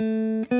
Thank you.